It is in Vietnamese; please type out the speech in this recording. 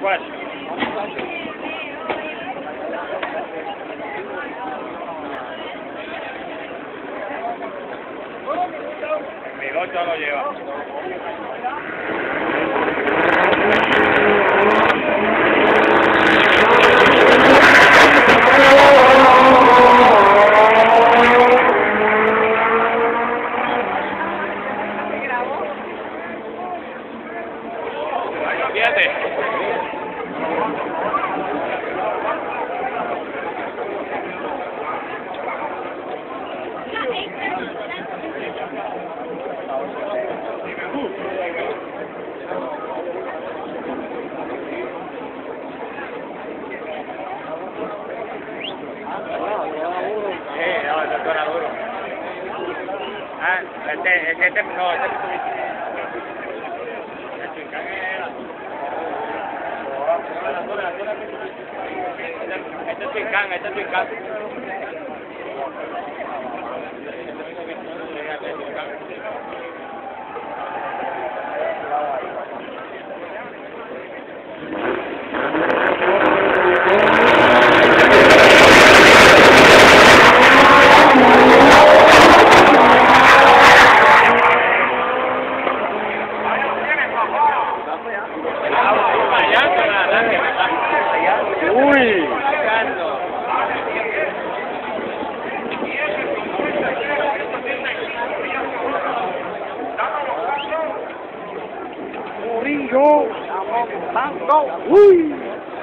¿Cuál? Gocho lo lleva. Ahí, fíjate. Ah, este, este, este, no, este es Chincán era. Este es Chincán, este es Chincán. Fallando go. go, Woo.